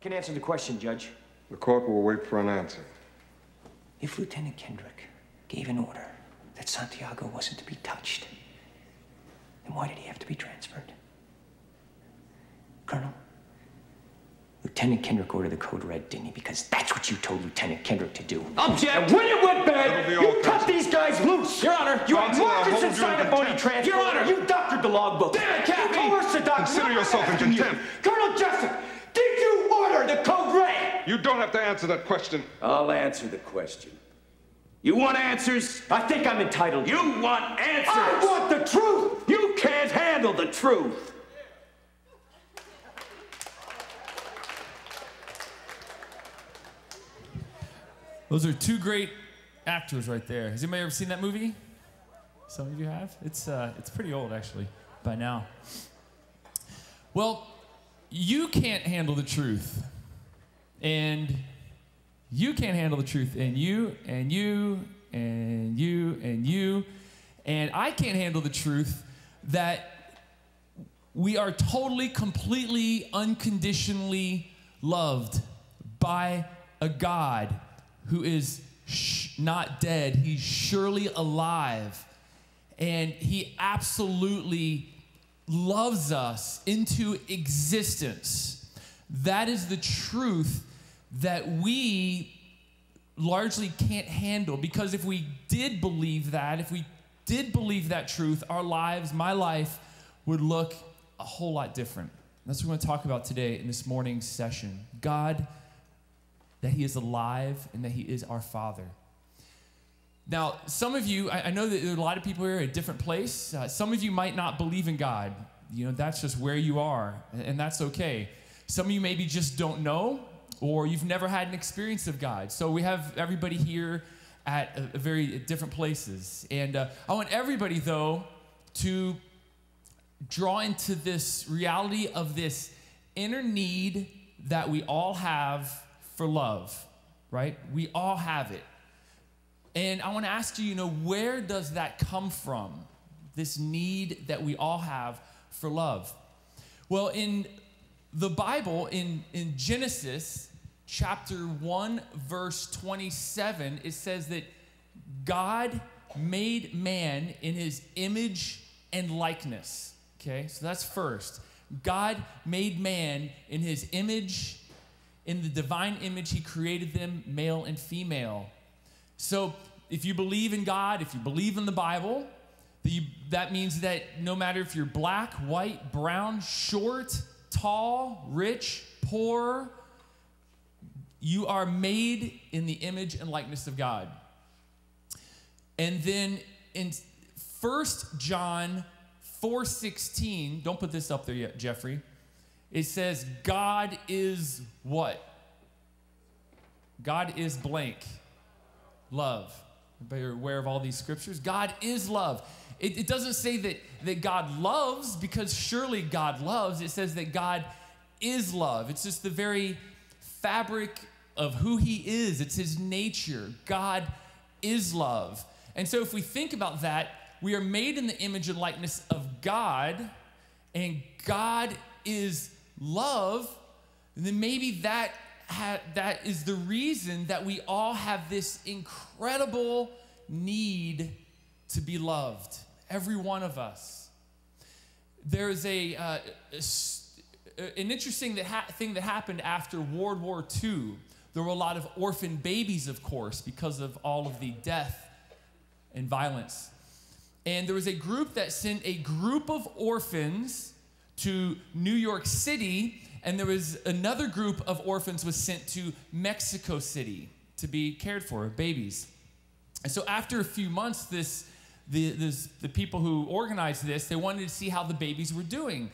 Can answer the question, Judge. The court will wait for an answer. If Lieutenant Kendrick gave an order that Santiago wasn't to be touched, then why did he have to be transferred? Colonel, Lieutenant Kendrick ordered the code red, didn't he? Because that's what you told Lieutenant Kendrick to do. Object! And when it went That'll bad, you cut Counsel. these guys loose. Your Honor, You had Counsel, Marcus inside in a phony transfer. Your Honor. You doctored the logbook. Damn it, Cappy. You coerced the doctor. Consider yourself in asking you. contempt. Colonel Jessup, did you order the code red? You don't have to answer that question. I'll answer the question. You want answers? I think I'm entitled. You want answers? I want the truth. You can't handle the truth. Those are two great actors right there. Has anybody ever seen that movie? Some of you have. It's uh, it's pretty old actually by now. Well, you can't handle the truth, and you can't handle the truth, and you and you and you and you, and I can't handle the truth that we are totally, completely, unconditionally loved by a God who is sh- not dead. He's surely alive. And he absolutely loves us into existence. That is the truth that we largely can't handle because if we did believe that, if we did believe that truth, our lives, my life, would look a whole lot different. That's what we're going to talk about today in this morning's session. God, that He is alive and that He is our Father. Now, some of you, I, know that there are a lot of people here at a different place. Uh, some of you might not believe in God. You know, that's just where you are, and that's okay. Some of you maybe just don't know, or you've never had an experience of God. So we have everybody here at a, a very different places. And uh, I want everybody, though, to draw into this reality of this inner need that we all have for love, right? We all have it. And I want to ask you, you know, where does that come from? This need that we all have for love. Well, in the Bible, in, in Genesis chapter 1, verse 27, it says that God made man in his image and likeness. Okay, so that's first. God made man in his image, in the divine image, he created them, male and female. So, if you believe in God, if you believe in the Bible, that, that means that no matter if you're black, white, brown, short, tall, rich, poor, you are made in the image and likeness of God. And then in 1 John 4:16, don't put this up there yet, Jeffrey. It says God is what? God is blank. Love. Everybody are aware of all these scriptures? God is love. It, it doesn't say that, that God loves because surely God loves. It says that God is love. It's just the very fabric of who he is, it's his nature. God is love. And so if we think about that, we are made in the image and likeness of God, and God is love, then maybe that ha- that is the reason that we all have this incredible need to be loved. Every one of us. There's a, uh, a an interesting that ha- thing that happened after World War II. There were a lot of orphan babies, of course, because of all of the death and violence. And there was a group that sent a group of orphans to New York City, and there was another group of orphans was sent to Mexico City to be cared for, babies. And so after a few months, this the, this, the people who organized this, they wanted to see how the babies were doing.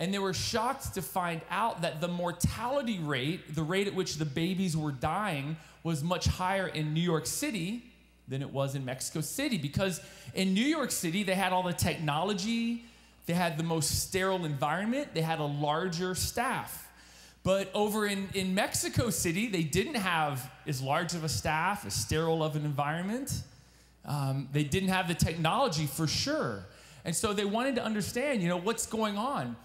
And they were shocked to find out that the mortality rate, the rate at which the babies were dying, was much higher in New York City than it was in Mexico City. Because in New York City, they had all the technology, they had the most sterile environment, they had a larger staff. But over in, in Mexico City, they didn't have as large of a staff, as sterile of an environment. Um, they didn't have the technology for sure. And so they wanted to understand, you know, what's going on.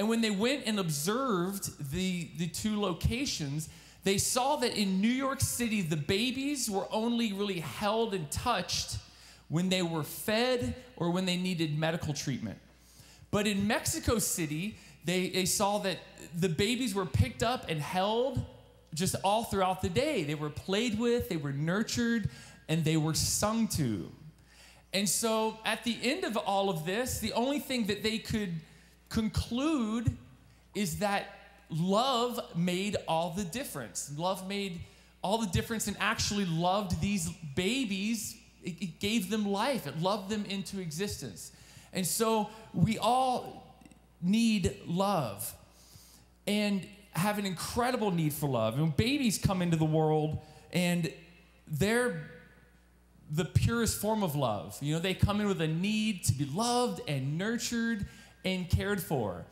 And when they went and observed the, the two locations, they saw that in New York City, the babies were only really held and touched when they were fed or when they needed medical treatment. But in Mexico City, they, they saw that the babies were picked up and held just all throughout the day. They were played with, they were nurtured, and they were sung to. And so at the end of all of this, the only thing that they could conclude is that love made all the difference. Love made all the difference and actually loved these babies. It, it gave them life, it loved them into existence. And so we all need love and have an incredible need for love. And babies come into the world and they're the purest form of love. You know, they come in with a need to be loved and nurtured and cared for.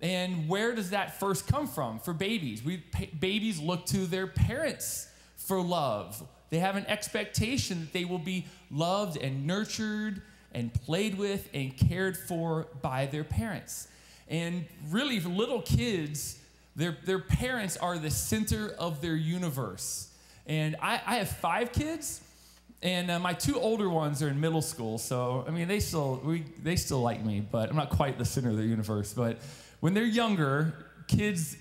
And where does that first come from for babies? We babies look to their parents for love. They have an expectation that they will be loved and nurtured and played with and cared for by their parents. And really, for little kids, their, their parents are the center of their universe. And I, I have five kids, and uh, my two older ones are in middle school. So, I mean, they still, we, they still like me, but I'm not quite the center of their universe. But when they're younger, kids,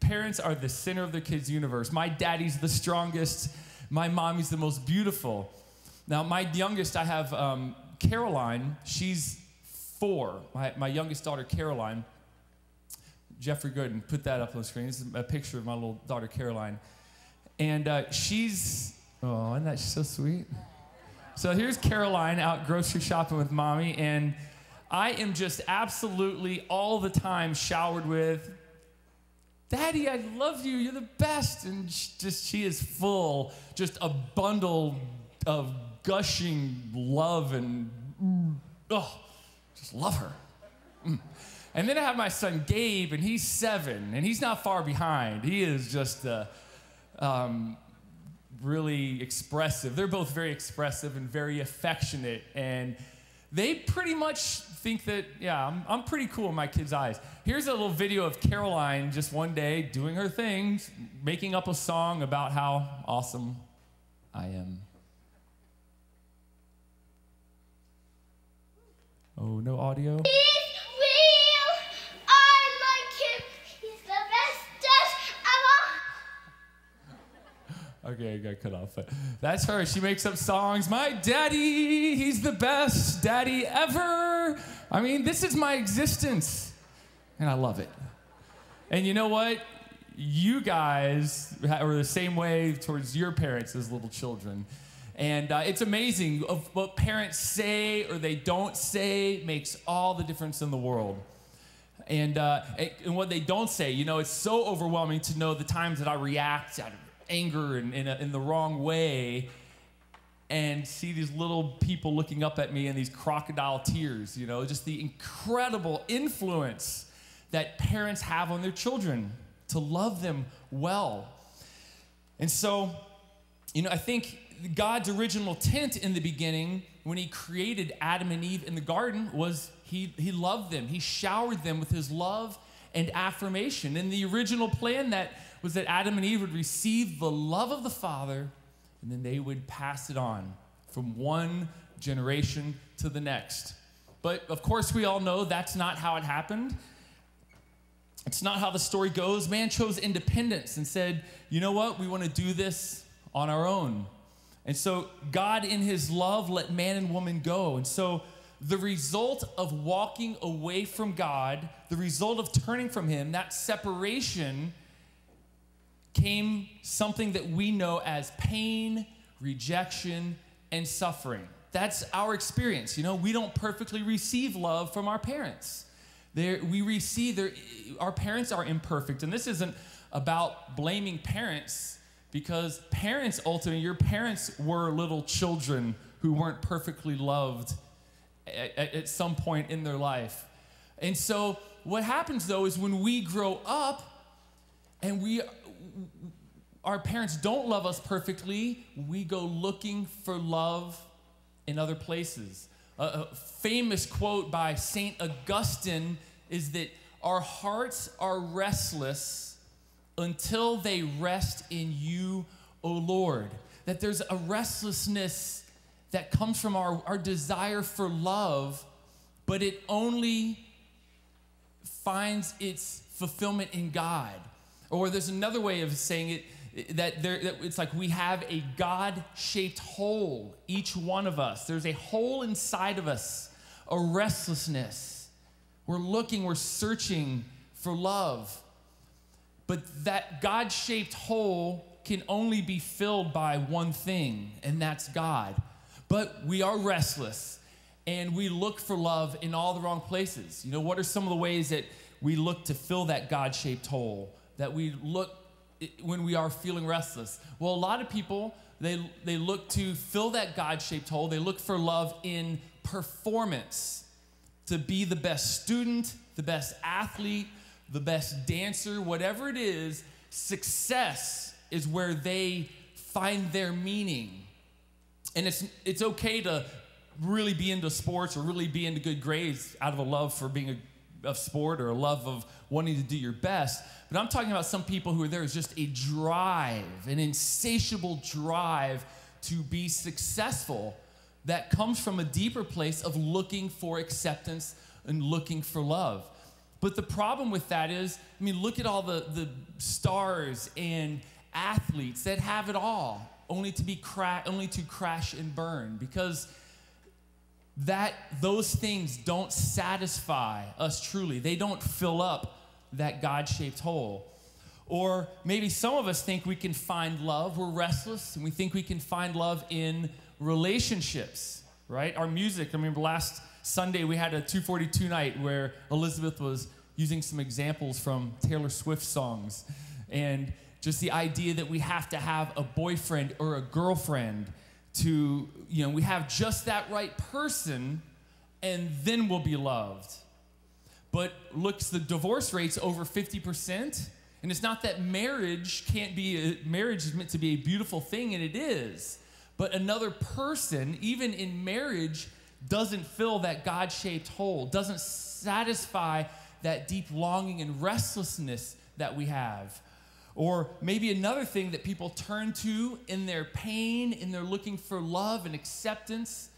parents are the center of their kids' universe. My daddy's the strongest, my mommy's the most beautiful. Now, my youngest, I have um, Caroline, she's four. My, my youngest daughter, Caroline, Jeffrey Gooden, put that up on the screen. This is a picture of my little daughter, Caroline. And uh, she's, oh, isn't that so sweet? So here's Caroline out grocery shopping with mommy, and I am just absolutely all the time showered with, Daddy, I love you. You're the best. And she just she is full, just a bundle of gushing love and oh, just love her. Mm. And then I have my son Gabe, and he's seven, and he's not far behind. He is just uh, um, really expressive. They're both very expressive and very affectionate, and they pretty much think that, yeah, I'm, I'm pretty cool in my kids' eyes. Here's a little video of Caroline just one day doing her thing, making up a song about how awesome I am. Oh, no audio? Okay, I got cut off. But that's her. She makes up songs. My daddy, he's the best daddy ever. I mean, this is my existence. And I love it. And you know what? You guys were the same way towards your parents as little children. And uh, it's amazing of what parents say or they don't say makes all the difference in the world. And, uh, and what they don't say, you know, it's so overwhelming to know the times that I react out of anger and in, a, uh, in the wrong way and see these little people looking up at me and these crocodile tears, you know, just the incredible influence that parents have on their children to love them well. And so, you know, I think God's original intent in the beginning when he created Adam and Eve in the garden was he, he loved them. He showered them with his love and affirmation. In the original plan that was that Adam and Eve would receive the love of the Father and then they would pass it on from one generation to the next. But of course, we all know that's not how it happened. It's not how the story goes. Man chose independence and said, you know what? We want to do this on our own. And so God, in his love, let man and woman go. And so the result of walking away from God, the result of turning from him, that separation came something that we know as pain, rejection, and suffering. That's our experience. You know, we don't perfectly receive love from our parents. There, we receive our parents are imperfect, and this isn't about blaming parents because parents ultimately, your parents were little children who weren't perfectly loved at, at some point in their life. And so, what happens though is when we grow up and we our parents don't love us perfectly, we go looking for love in other places. A, famous quote by St. Augustine is that our hearts are restless until they rest in you, O Lord. That there's a restlessness that comes from our, our desire for love, but it only finds its fulfillment in God. Or there's another way of saying it that, there, that it's like we have a God shaped hole, each one of us. There's a hole inside of us, a restlessness. We're looking, we're searching for love. But that God shaped hole can only be filled by one thing, and that's God. But we are restless and we look for love in all the wrong places. You know, what are some of the ways that we look to fill that God shaped hole? That we look when we are feeling restless? Well, a lot of people, they, they look to fill that God shaped hole, they look for love in performance to be the best student, the best athlete, the best dancer, whatever it is, success is where they find their meaning. And it's, it's okay to really be into sports or really be into good grades out of a love for being a of sport or a love of wanting to do your best. But I'm talking about some people who are there is just a drive, an insatiable drive to be successful that comes from a deeper place of looking for acceptance and looking for love. But the problem with that is, I mean, look at all the, the stars and athletes that have it all, only to be cra- only to crash and burn because that those things don't satisfy us truly. They don't fill up that God-shaped hole. Or maybe some of us think we can find love. We're restless and we think we can find love in relationships, right? Our music, I remember last Sunday we had a 242 night where Elizabeth was using some examples from Taylor Swift songs and just the idea that we have to have a boyfriend or a girlfriend to, you know, we have just that right person and then we'll be loved. But looks the divorce rate's over 50%. And it's not that marriage can't be, a, marriage is meant to be a beautiful thing, and it is. But another person, even in marriage, doesn't fill that God shaped hole, doesn't satisfy that deep longing and restlessness that we have. Or maybe another thing that people turn to in their pain, in their looking for love and acceptance,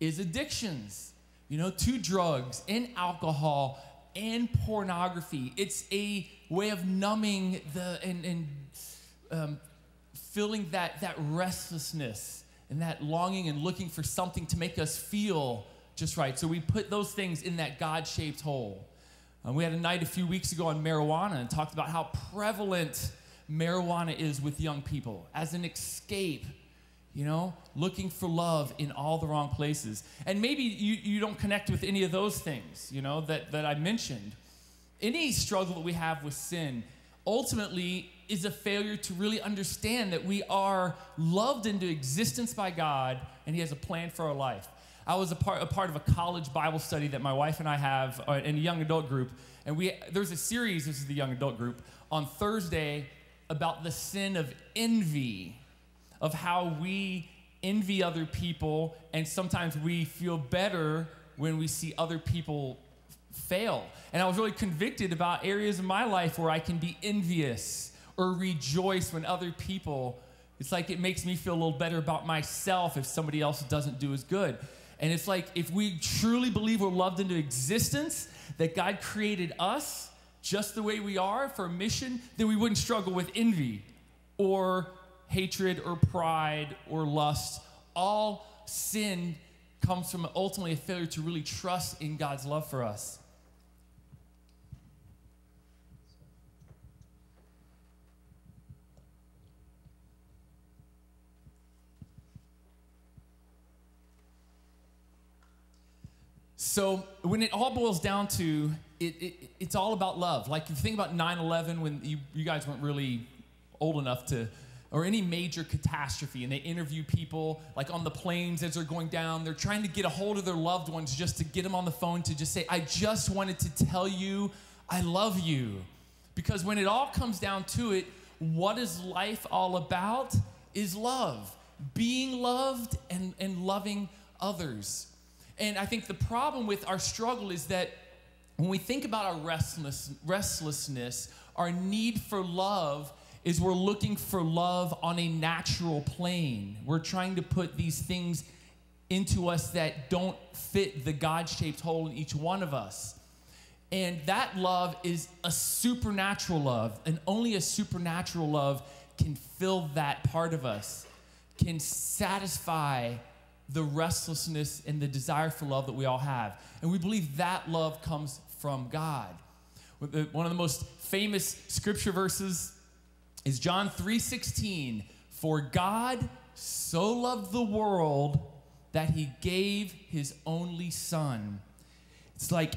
is addictions. You know, to drugs and alcohol and pornography. It's a way of numbing the and, and um, filling that that restlessness and that longing and looking for something to make us feel just right. So we put those things in that God-shaped hole. Um, we had a night a few weeks ago on marijuana and talked about how prevalent marijuana is with young people as an escape, you know, looking for love in all the wrong places. And maybe you, you don't connect with any of those things, you know, that, that I mentioned. Any struggle that we have with sin ultimately is a failure to really understand that we are loved into existence by God and He has a plan for our life. I was a part, a part of a college Bible study that my wife and I have uh, in a young adult group. And we, there's a series, this is the young adult group, on Thursday about the sin of envy, of how we envy other people, and sometimes we feel better when we see other people fail. And I was really convicted about areas of my life where I can be envious or rejoice when other people, it's like it makes me feel a little better about myself if somebody else doesn't do as good. And it's like if we truly believe we're loved into existence, that God created us just the way we are for a mission, then we wouldn't struggle with envy or hatred or pride or lust. All sin comes from ultimately a failure to really trust in God's love for us. So when it all boils down to it, it, it's all about love. Like you think about 9/11 when you, you guys weren't really old enough to or any major catastrophe and they interview people like on the planes as they're going down they're trying to get a hold of their loved ones just to get them on the phone to just say i just wanted to tell you i love you. Because when it all comes down to it what is life all about is love. Being loved and, and loving others. And I think the problem with our struggle is that when we think about our restless, restlessness, our need for love is we're looking for love on a natural plane. We're trying to put these things into us that don't fit the God shaped hole in each one of us. And that love is a supernatural love, and only a supernatural love can fill that part of us, can satisfy the restlessness and the desire for love that we all have. And we believe that love comes from God. One of the most famous scripture verses is John 3:16, "For God so loved the world that he gave his only son." It's like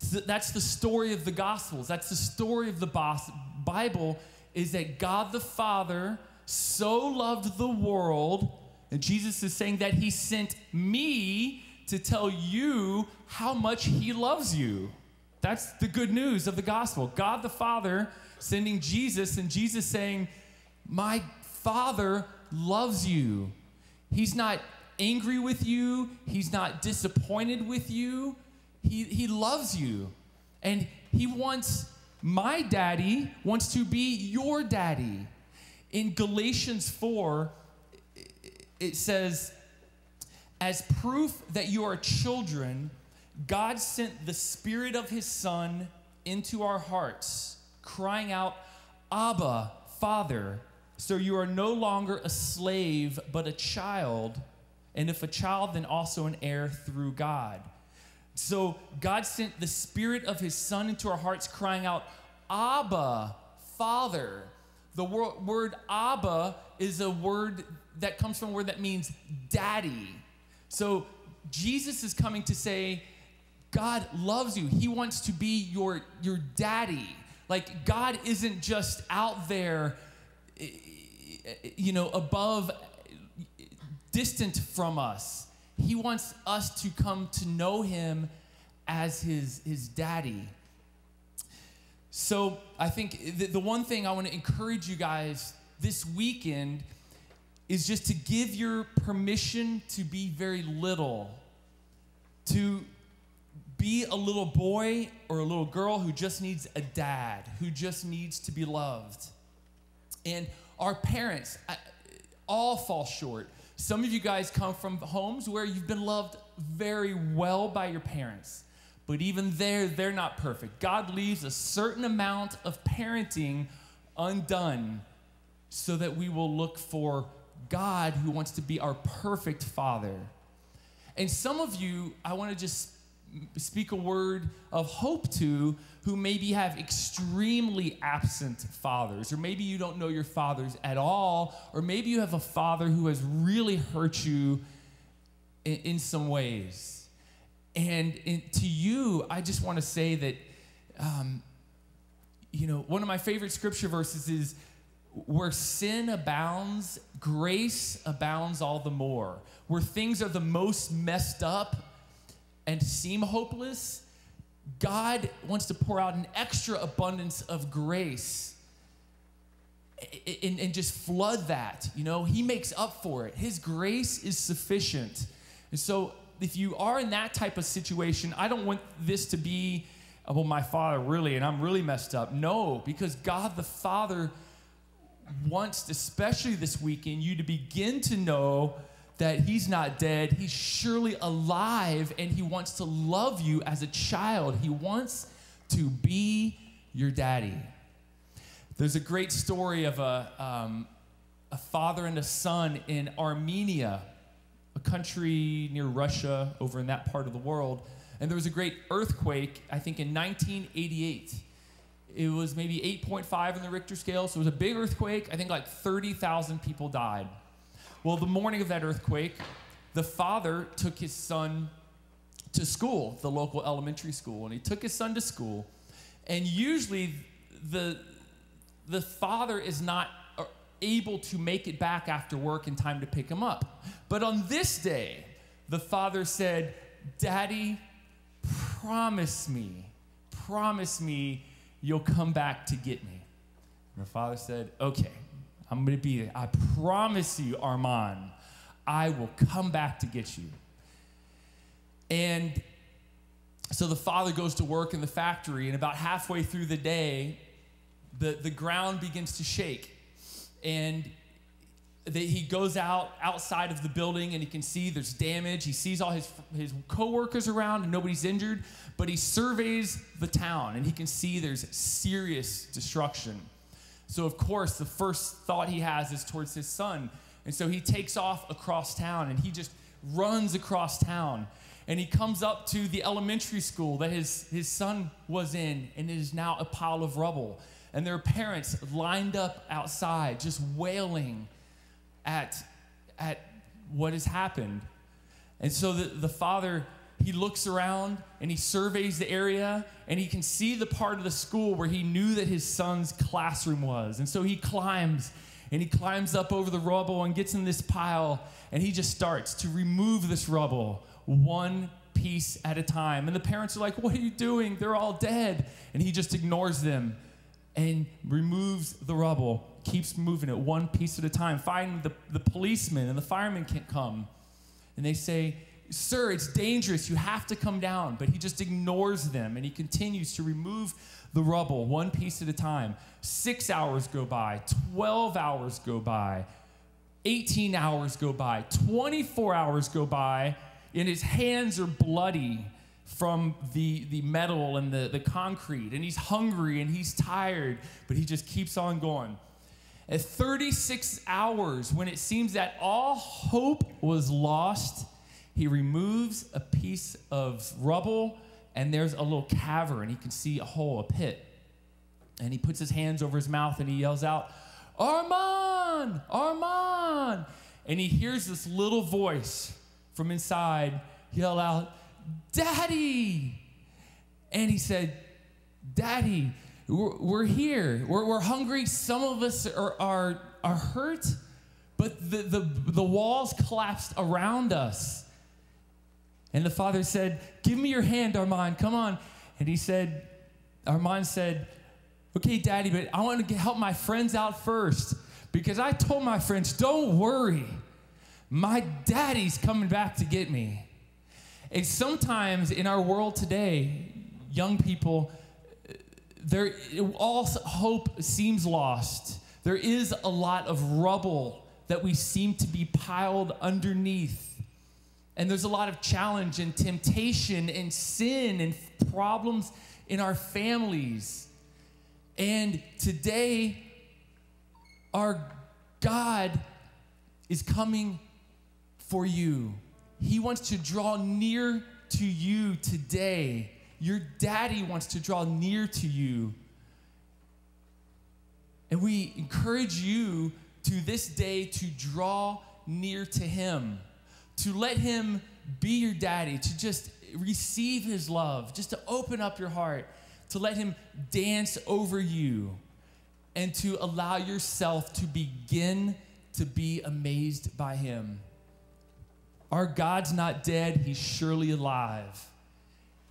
that's the story of the gospels. That's the story of the Bible is that God the Father so loved the world and Jesus is saying that he sent me to tell you how much he loves you. That's the good news of the gospel. God the Father sending Jesus, and Jesus saying, My Father loves you. He's not angry with you, He's not disappointed with you. He, he loves you. And He wants, my daddy wants to be your daddy. In Galatians 4, it says, as proof that you are children, God sent the Spirit of His Son into our hearts, crying out, Abba, Father. So you are no longer a slave, but a child. And if a child, then also an heir through God. So God sent the Spirit of His Son into our hearts, crying out, Abba, Father. The word Abba is a word that comes from a word that means daddy. So Jesus is coming to say, God loves you. He wants to be your, your daddy. Like, God isn't just out there, you know, above, distant from us. He wants us to come to know Him as His, his daddy. So, I think the, the one thing I want to encourage you guys this weekend is just to give your permission to be very little, to be a little boy or a little girl who just needs a dad, who just needs to be loved. And our parents all fall short. Some of you guys come from homes where you've been loved very well by your parents, but even there, they're not perfect. God leaves a certain amount of parenting undone so that we will look for God who wants to be our perfect Father. And some of you, I want to just speak a word of hope to who maybe have extremely absent fathers, or maybe you don't know your fathers at all, or maybe you have a father who has really hurt you in, in some ways. And in, to you, I just want to say that, um, you know, one of my favorite scripture verses is where sin abounds, grace abounds all the more. Where things are the most messed up and seem hopeless, God wants to pour out an extra abundance of grace and, and, just flood that. You know, He makes up for it. His grace is sufficient. And so, if you are in that type of situation, I don't want this to be, oh, well, my father really, and I'm really messed up. No, because God the Father wants, especially this weekend, you to begin to know that he's not dead. He's surely alive and he wants to love you as a child. He wants to be your daddy. There's a great story of a, um, a father and a son in Armenia, a country near Russia over in that part of the world. And there was a great earthquake, I think in 1988. It was maybe 8.5 on the Richter scale, so it was a big earthquake. I think like 30,000 people died. Well, the morning of that earthquake, the father took his son to school, the local elementary school, and he took his son to school. And usually, the, the father is not uh, able to make it back after work in time to pick him up. But on this day, the father said, Daddy, promise me, promise me You'll come back to get me. And her father said, Okay, I'm going to be there. I promise you, Armand, I will come back to get you. And so the father goes to work in the factory, and about halfway through the day, the, the ground begins to shake. And that he goes out outside of the building and he can see there's damage. He sees all his his coworkers around and nobody's injured, but he surveys the town and he can see there's serious destruction. So of course, the first thought he has is towards his son. And so he takes off across town and he just runs across town. And he comes up to the elementary school that his, his son was in, and it is now a pile of rubble. And there are parents lined up outside just wailing at, at what has happened. And so the, the father, he looks around and he surveys the area and he can see the part of the school where he knew that his son's classroom was. And so he climbs and he climbs up over the rubble and gets in this pile and he just starts to remove this rubble one piece at a time. And the parents are like, What are you doing? They're all dead. And he just ignores them and removes the rubble, keeps moving it one piece at a time. Finally, the, the policemen and the firemen can't come. And they say, Sir, it's dangerous. You have to come down. But he just ignores them and he continues to remove the rubble one piece at a time. Six hours go by, 12 hours go by, 18 hours go by, 24 hours go by, and his hands are bloody from the, the metal and the, the concrete, and he's hungry and he's tired, but he just keeps on going. At 36 hours, when it seems that all hope was lost, he removes a piece of rubble, and there's a little cavern. He can see a hole, a pit. And he puts his hands over his mouth and he yells out, Armand! Armand! And he hears this little voice from inside yell out, Daddy! And he said, Daddy, we're, we're here. We're, we're hungry. Some of us are, are, are hurt, but the, the, the walls collapsed around us. And the father said, Give me your hand, Armand. Come on. And he said, Armand said, Okay, daddy, but I want to help my friends out first because I told my friends, Don't worry. My daddy's coming back to get me. And sometimes in our world today, young people, there all hope seems lost. There is a lot of rubble that we seem to be piled underneath. And there's a lot of challenge and temptation and sin and problems in our families. And today, our God is coming for you. He wants to draw near to you today. Your daddy wants to draw near to you. And we encourage you to this day to draw near to him, to let him be your daddy, to just receive his love, just to open up your heart, to let him dance over you, and to allow yourself to begin to be amazed by him. Our God's not dead, He's surely alive.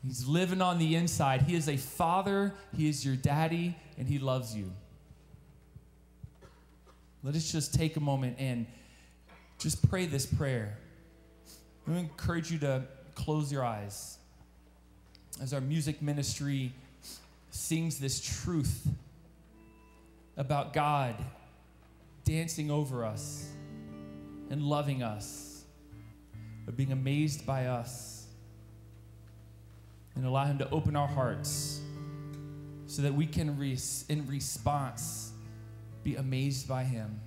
He's living on the inside. He is a father, He is your daddy, and He loves you. Let us just take a moment and just pray this prayer. I encourage you to close your eyes as our music ministry sings this truth about God dancing over us and loving us of being amazed by us and allow Him to open our hearts so that we can, in response, be amazed by Him.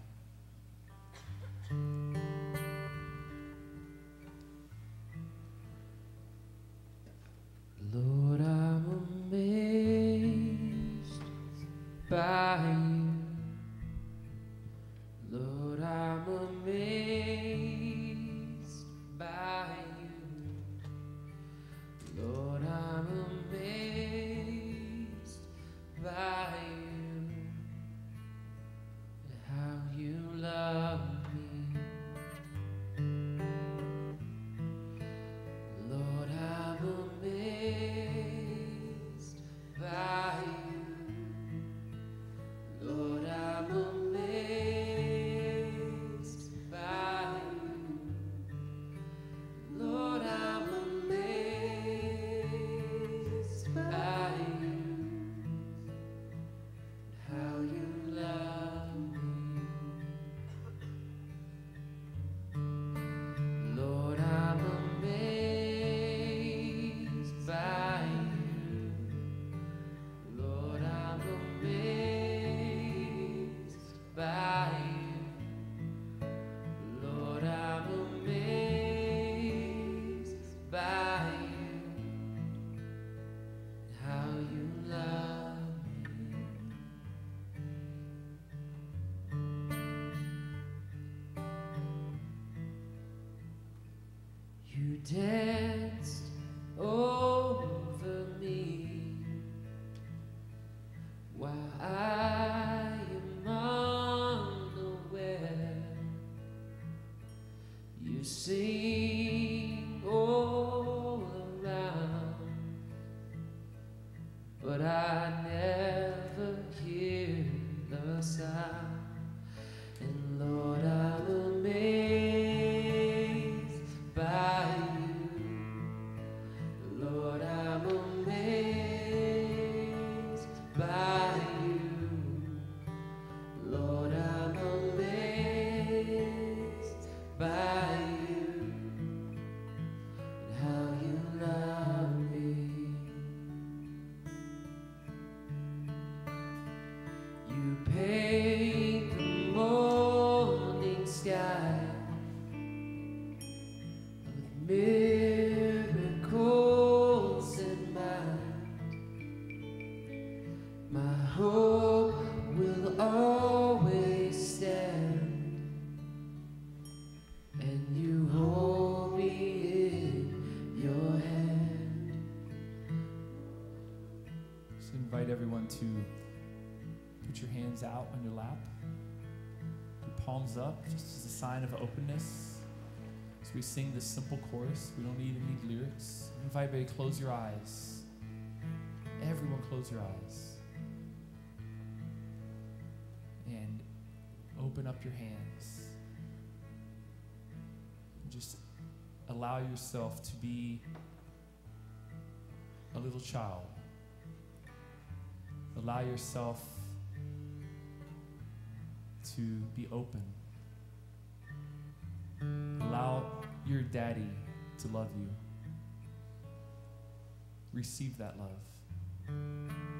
day. We sing this simple chorus, we don't need any lyrics. I invite everybody close your eyes. Everyone, close your eyes. And open up your hands. Just allow yourself to be a little child. Allow yourself to be open. Allow your daddy to love you. Receive that love.